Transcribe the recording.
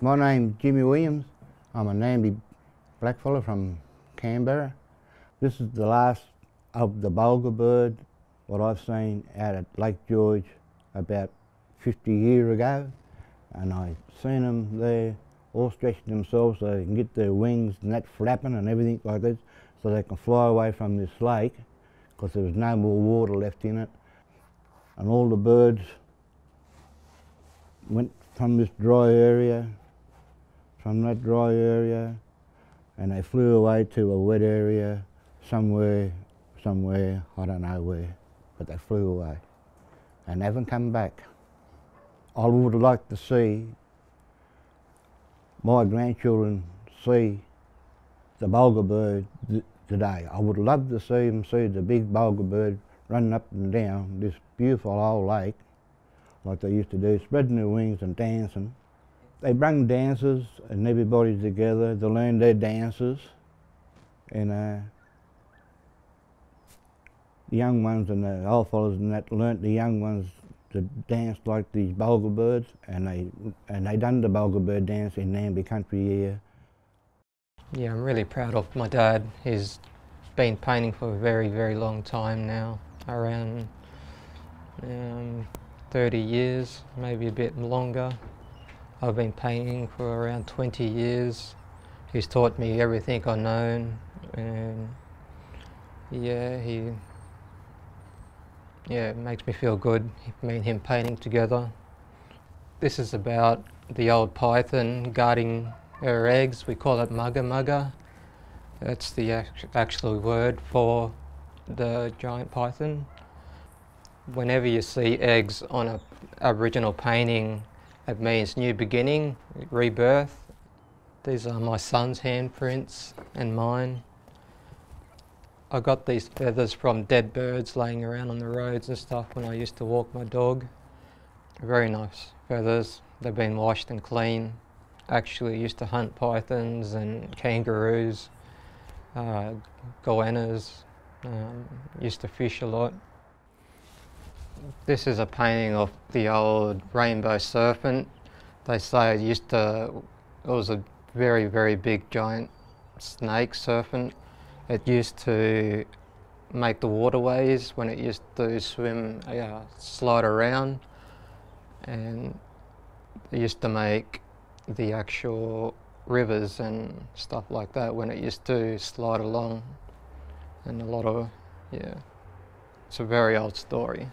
My name's Jimmy Williams. I'm a Ngambri blackfella from Canberra. This is the last of the brolga bird what I've seen out at Lake George about 50 years ago and I've seen them there all stretching themselves so they can get their wings and that flapping and everything like this so they can fly away from this lake because there was no more water left in it and all the birds went from this dry area from that dry area and they flew away to a wet area somewhere, somewhere, I don't know where, but they flew away and haven't come back. I would like to see my grandchildren see the brolga bird today. I would love to see them see the big brolga bird running up and down this beautiful old lake like they used to do, spreading their wings and dancing. They bring dancers and everybody together to learn their dances. And uh, the young ones and the old fellows and that learnt the young ones to dance like these brolga birds and they and they done the brolga bird dance in Ngambri country here. Yeah, I'm really proud of my dad. He's been painting for a very, very long time now, around um, 30 years, maybe a bit longer. I've been painting for around 20 years. He's taught me everything I know and yeah, he yeah, it makes me feel good, me and him painting together. This is about the old python guarding her eggs. We call it mugga mugga. That's the actual word for the giant python. Whenever you see eggs on a Aboriginal painting, it means new beginning, rebirth. These are my son's handprints and mine. I got these feathers from dead birds laying around on the roads and stuff when I used to walk my dog. Very nice feathers. They've been washed and clean. Actually used to hunt pythons and kangaroos, uh, goannas. Um, used to fish a lot. This is a painting of the old rainbow serpent. They say it used to, it was a very, very big giant snake serpent. It used to make the waterways when it used to swim, yeah, slide around. And it used to make the actual rivers and stuff like that when it used to slide along. And a lot of, yeah, it's a very old story.